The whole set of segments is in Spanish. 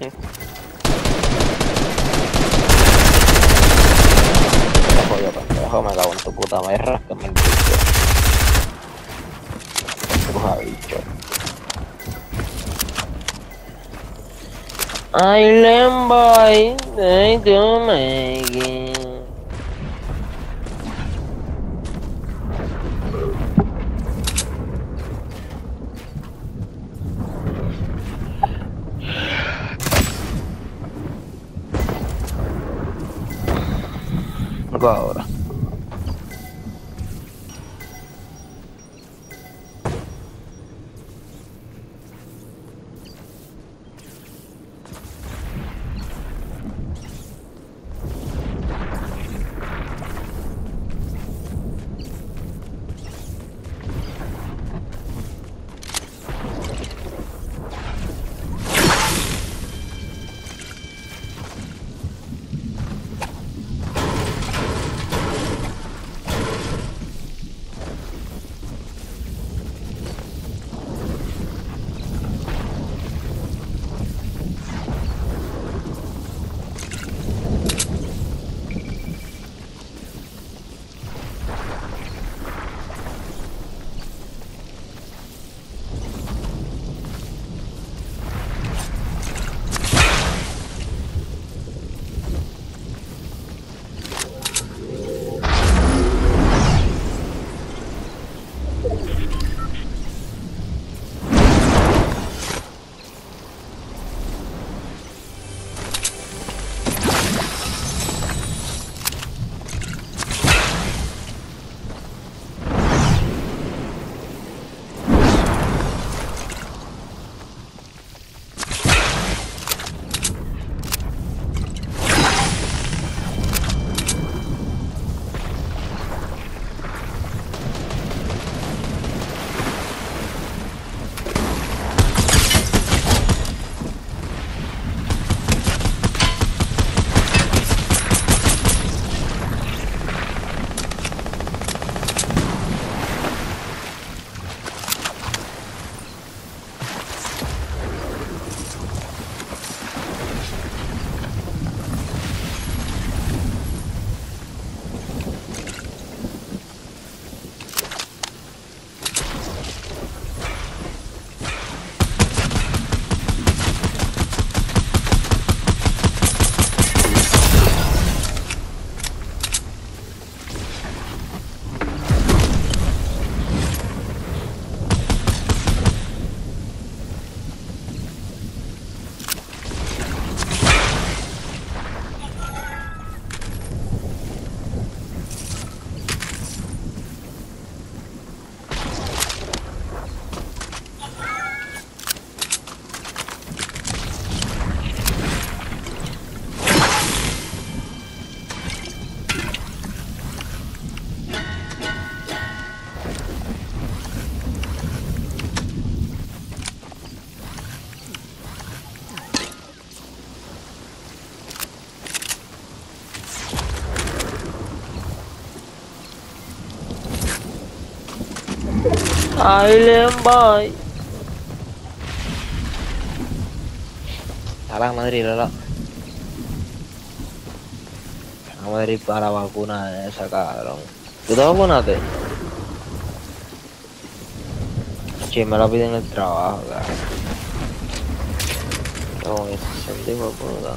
Jodido pendejo, me cago en tu puta merra, que me bicho. Coja bicho. Island boy, they. Algo Island boy. A la Madrid. Vamos a ir para vacuna esa, cabrón. ¿Tú te vacunaste? Che, me la piden en el trabajo, cabrón. Sentido, puta. Con ese sentido, puta.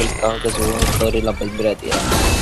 el cabrón que sube un story y la volveré a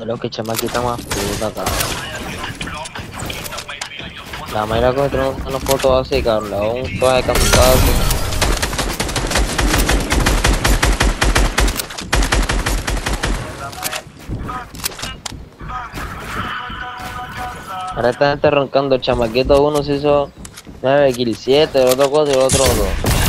Pero que chamaquita más puta, cabrón. La manera que me traen una foto así, cabrón, hago un camuflaje. Ahora esta gente arrancando, el chamaquito uno se hizo 9 kill 7, el otro 4 y el otro 2.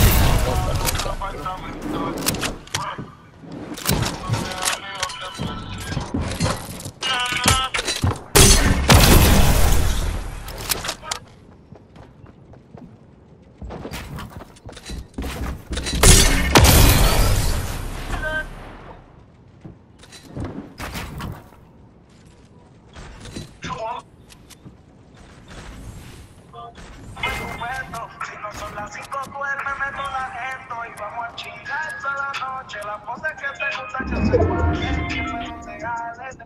Si no son las 5, duérmeme toda esto y vamos a chingar toda la noche. La pose que te gusta, yo soy cualquier que me lo regales.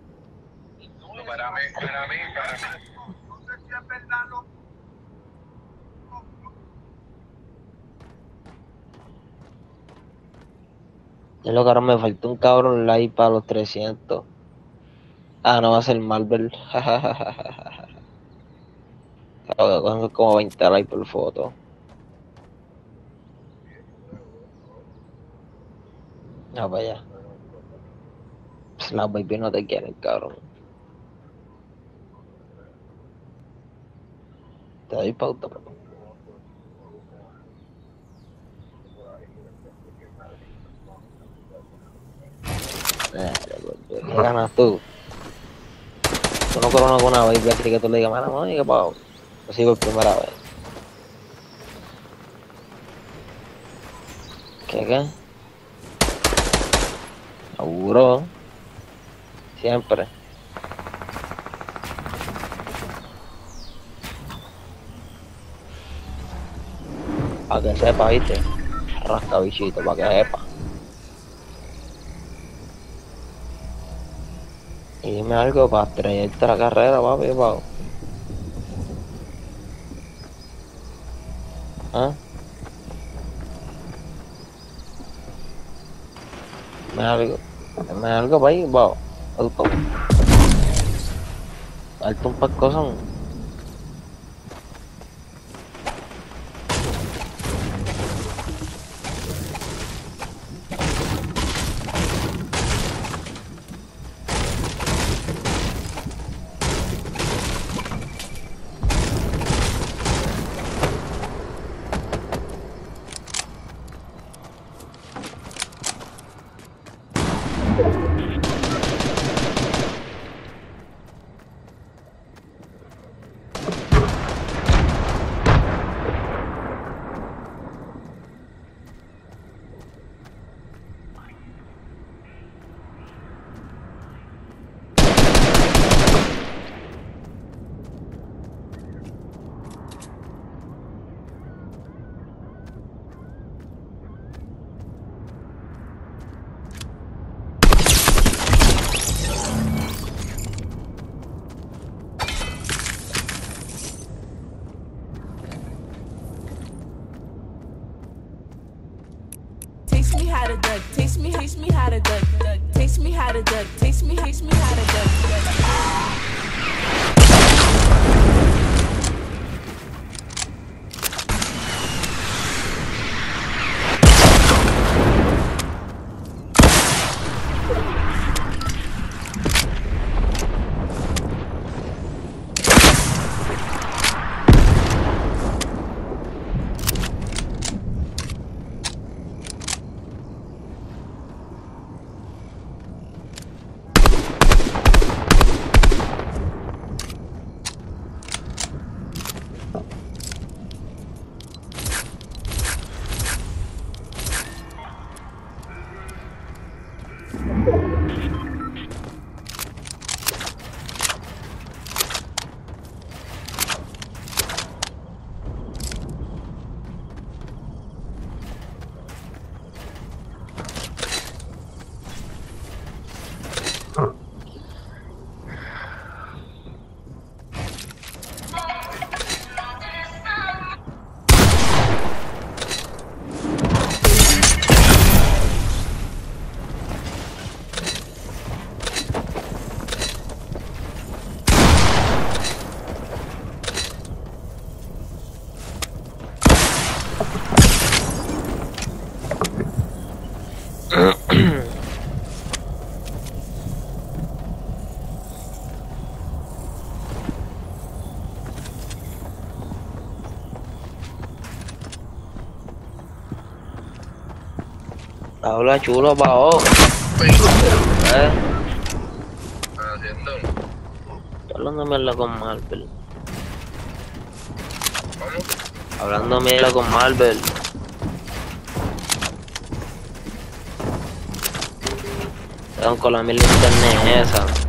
Para mí, para mí, para mí. No sé si es verdad lo Es lo que ahora me faltó un cabrón like para los 300. Ah, no va a ser Marvel. Cogen como 20 likes por foto. No, allá. Pues las baby no te quieren, cabrón. Te doy pauta, papá. Pues, ¿Qué ganas tú? Tú no coronas con una vez, Beatriz, que tú le digas, mano, no, ¿qué pago? Yo sigo primera vez. ¿Qué, qué? Seguro. Siempre. Para que sepa, viste. Rasca bichito, para que sepa. Y dime algo para estrellarte la carrera, papi, pago. Hah? Mahal mahal ka ba 'yung? Alto. Altong 4,000. Me how to duck. Taste me, taste me how to duck. duck. Taste me how to duck. Taste me, taste me how to duck. duck. Habla chulo, pao. ¿Eh? Haciendo. Estoy hablando mierda con Marvel. ¿Cómo? Hablando mierda con Marvel. Con la mierda internet esa.